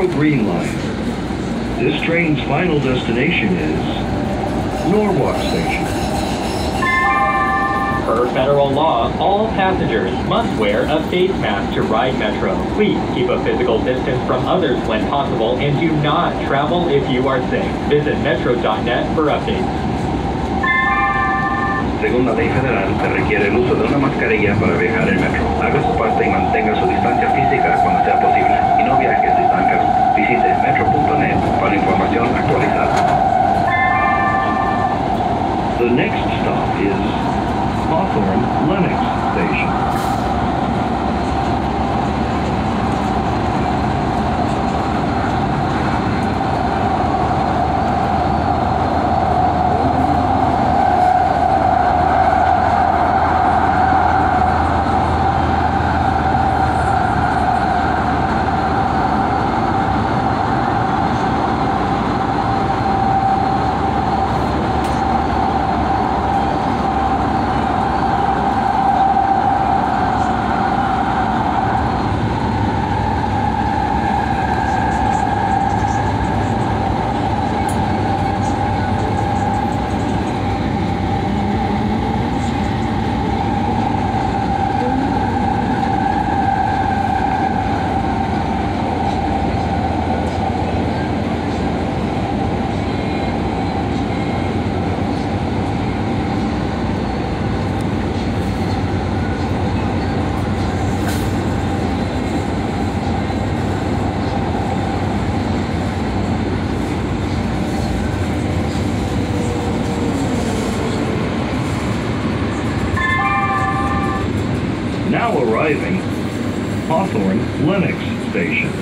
Welcome aboard the Metro Green Line. This train's final destination is Norwalk Station. Per federal law, all passengers must wear a face mask to ride Metro. Please keep a physical distance from others when possible and do not travel if you are sick. Visit metro.net for updates. Según la ley federal, se requiere el uso de una mascarilla para viajar en metro. Haga su parte y mantenga su distancia física cuando sea posible. Y no viaje sin zancas. Visite metro.net para información actualizada. The next stop is Hawthorne Lennox Station. Now arriving Hawthorne Lennox Station.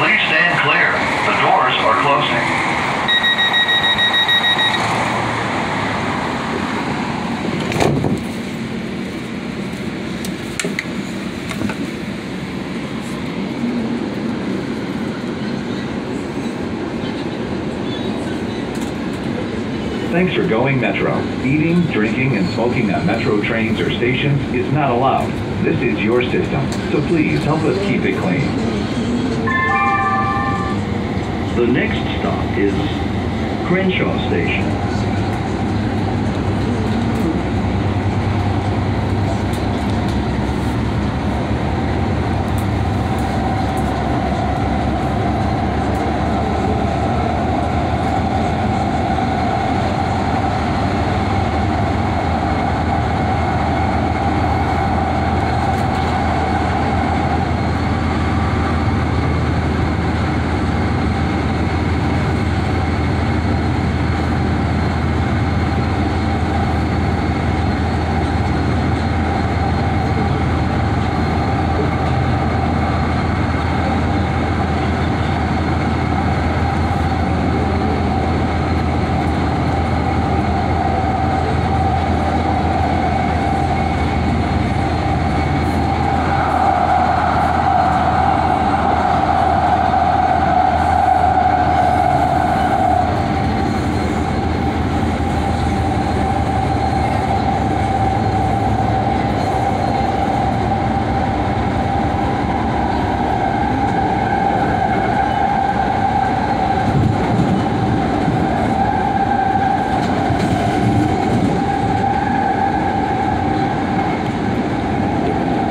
Please stand clear. The doors are closing. Thanks for going Metro. Eating, drinking, and smoking on Metro trains or stations is not allowed. This is your system, so please help us keep it clean. The next stop is Crenshaw Station.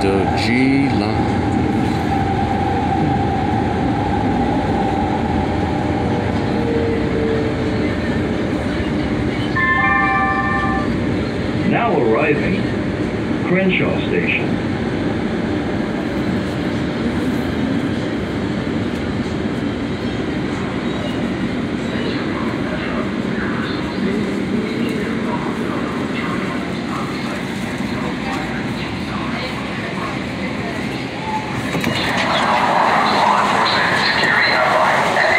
The G line. Now arriving Crenshaw Station. Security hotline at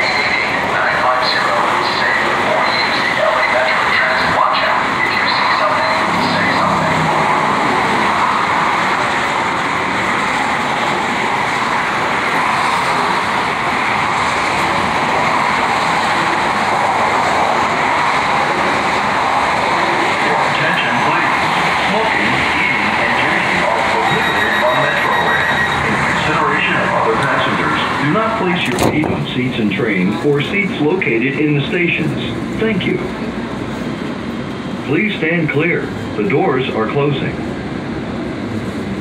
place your feet on seats in train or seats located in the stations. Thank you. Please stand clear. The doors are closing.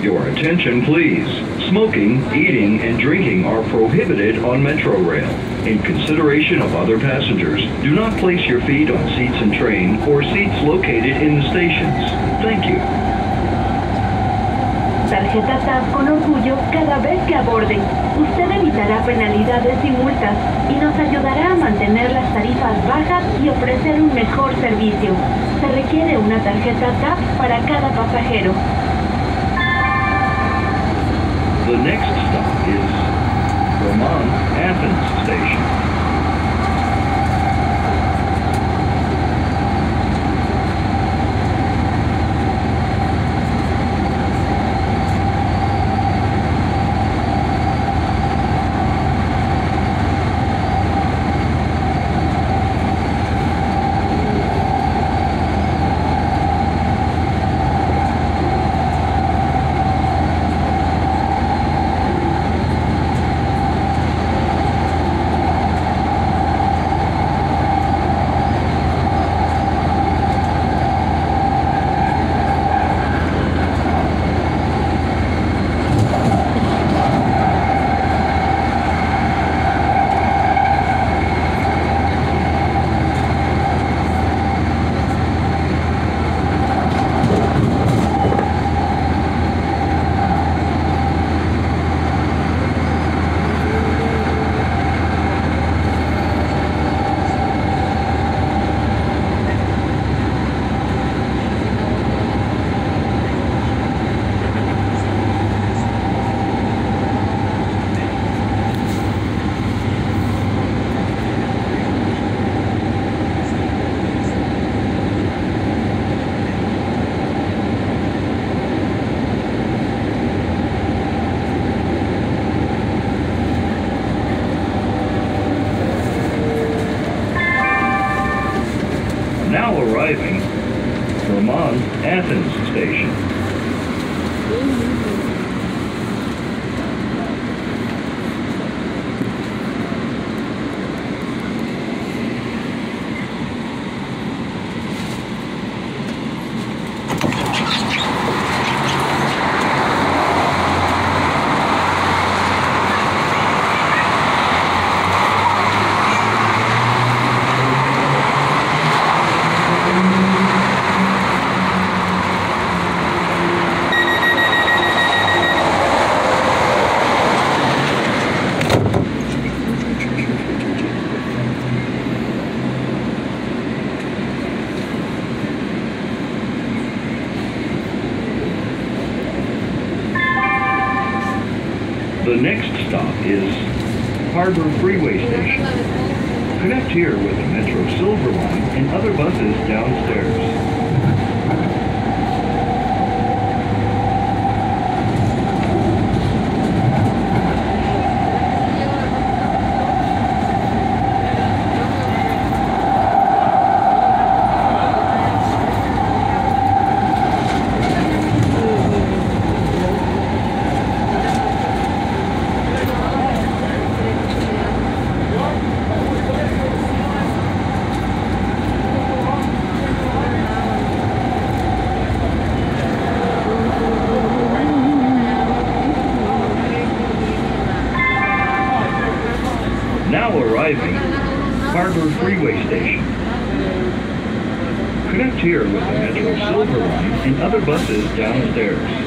Your attention, please. Smoking, eating, and drinking are prohibited on Metro Rail. In consideration of other passengers, do not place your feet on seats in train or seats located in the stations. Thank you. Tarjeta TAP con orgullo cada vez que aborde. Usted evitará penalidades y multas y nos ayudará a mantener las tarifas bajas y ofrecer un mejor servicio. Se requiere una tarjeta TAP para cada pasajero. The next stop is Athens. Athens Station. The next stop is Harbor Freeway Station. Connect here with the Metro Silver Line and other buses downstairs. Arriving, Harbor Freeway Station. Connect here with the Metro Silver Line and other buses downstairs.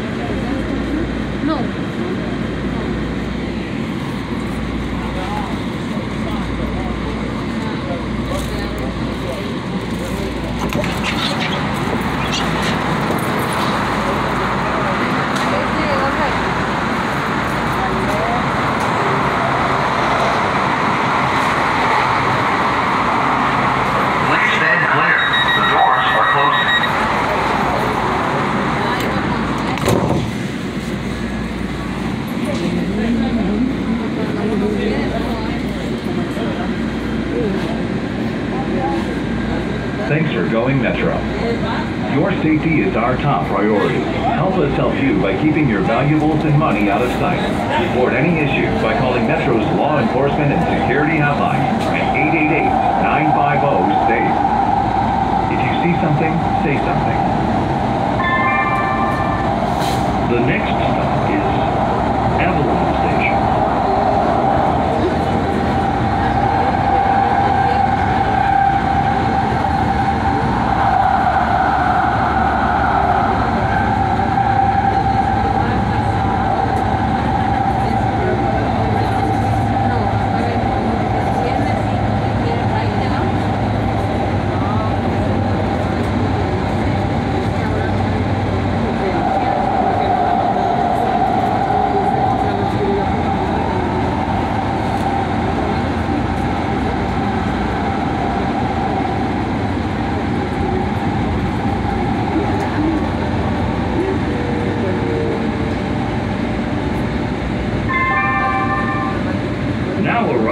Please stand clear. The doors are closing. Thanks for going Metro. Your safety is our top priority. Help us help you by keeping your valuables and money out of sight. Report any issues by calling Metro's Law Enforcement and Security Hotline at 888-950-SAFE. If you see something, say something. The next stop is Avalon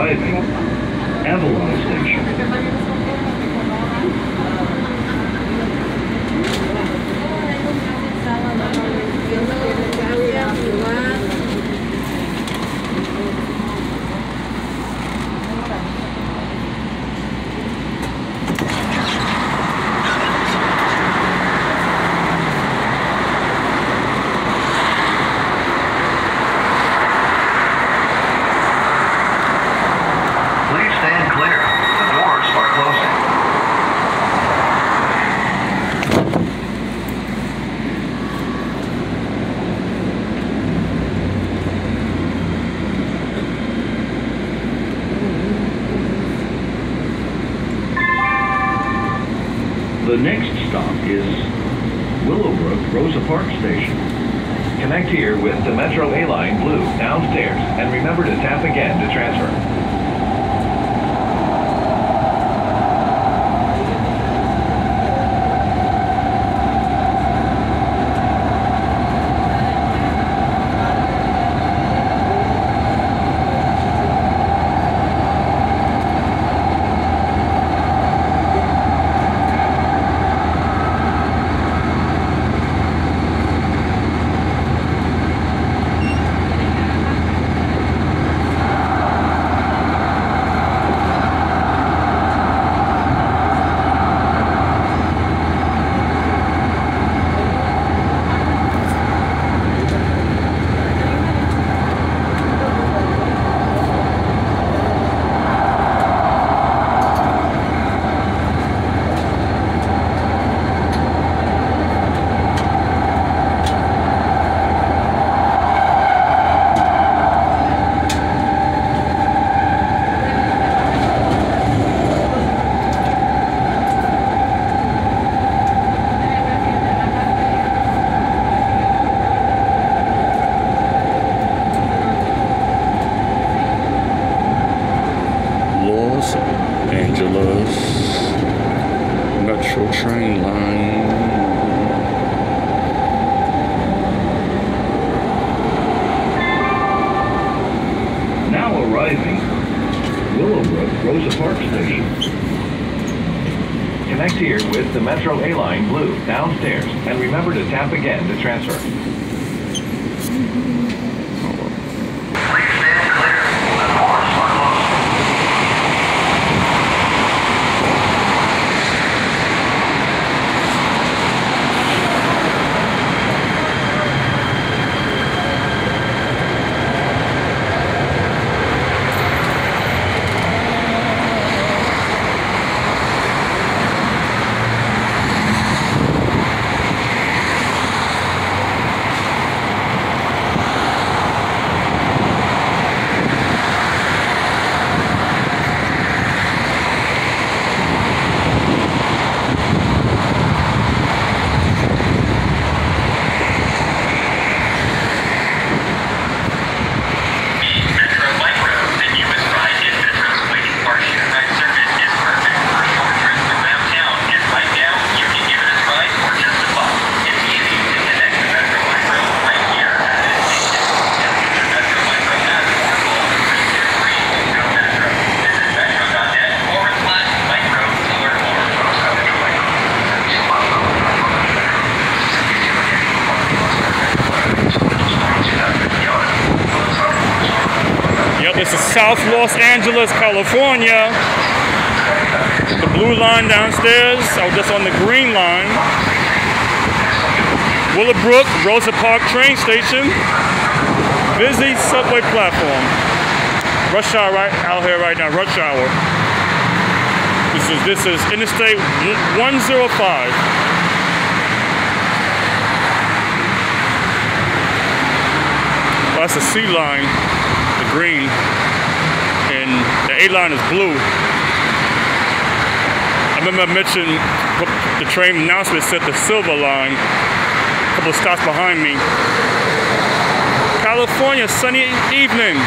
Arriving, Avalon Station. Downstairs and remember to tap again to transfer. South Los Angeles, California. The blue line downstairs. I was just on the green line. Willowbrook, Rosa Park train station. Busy subway platform. Rush hour right out here right now. Rush hour. This is this is Interstate 105. That's the C line, the green, the A line is blue. I remember I mentioned the train announcement said the silver line, a couple stops behind me. California, sunny evening.